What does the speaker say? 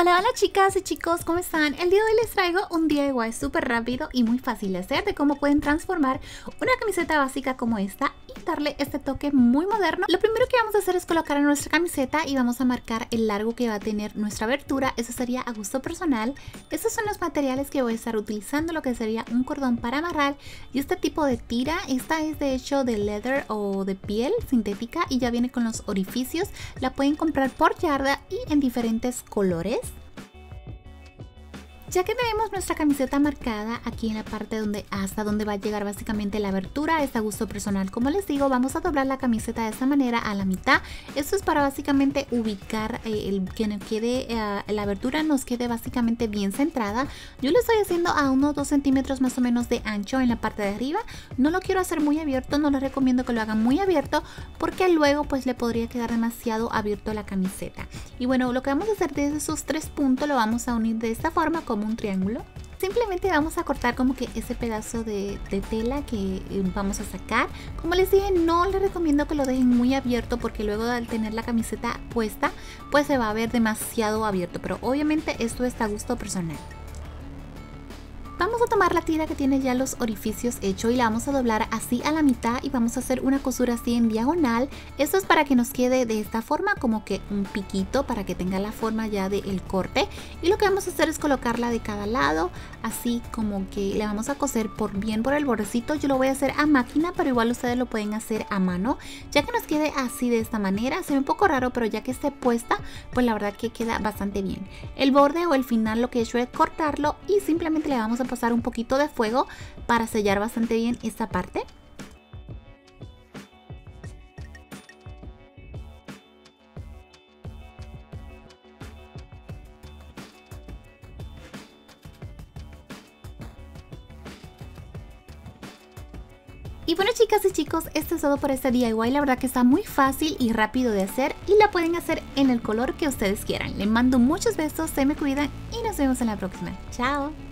Hola, hola chicas y chicos, ¿cómo están? El día de hoy les traigo un DIY súper rápido y muy fácil de hacer de cómo pueden transformar una camiseta básica como esta darle este toque muy moderno. Lo primero que vamos a hacer es colocar en nuestra camiseta y vamos a marcar el largo que va a tener nuestra abertura. Eso sería a gusto personal. Estos son los materiales que voy a estar utilizando, lo que sería un cordón para amarrar y este tipo de tira. Esta es de hecho de leather o de piel sintética y ya viene con los orificios. La pueden comprar por yarda y en diferentes colores. Ya que tenemos nuestra camiseta marcada aquí en la parte donde hasta donde va a llegar básicamente la abertura, es a gusto personal. Como les digo, vamos a doblar la camiseta de esta manera a la mitad. Esto es para básicamente ubicar eh, el que nos quede, eh, la abertura nos quede básicamente bien centrada. Yo lo estoy haciendo a unos 2 centímetros más o menos de ancho en la parte de arriba. No lo quiero hacer muy abierto, no les recomiendo que lo hagan muy abierto porque luego pues le podría quedar demasiado abierto la camiseta. Y bueno, lo que vamos a hacer desde esos tres puntos lo vamos a unir de esta forma un triángulo. Simplemente vamos a cortar como que ese pedazo de, tela que eh, vamos a sacar. Como les dije, no les recomiendo que lo dejen muy abierto porque luego al tener la camiseta puesta, pues se va a ver demasiado abierto. Pero obviamente esto está a gusto personal. Vamos a tomar la tira que tiene ya los orificios hecho y la vamos a doblar así a la mitad y vamos a hacer una cosura así en diagonal. Esto es para que nos quede de esta forma como que un piquito para que tenga la forma ya del corte. Y lo que vamos a hacer es colocarla de cada lado así como que le vamos a coser por bien por el bordecito. Yo lo voy a hacer a máquina pero igual ustedes lo pueden hacer a mano. Ya que nos quede así de esta manera, se ve un poco raro pero ya que esté puesta pues la verdad que queda bastante bien. El borde o el final lo que he hecho es cortarlo y simplemente le vamos a pasar un poquito de fuego para sellar bastante bien esta parte. Y bueno chicas y chicos, esto es todo por este DIY, la verdad que está muy fácil y rápido de hacer y la pueden hacer en el color que ustedes quieran. Les mando muchos besos, se me cuidan y nos vemos en la próxima. Chao.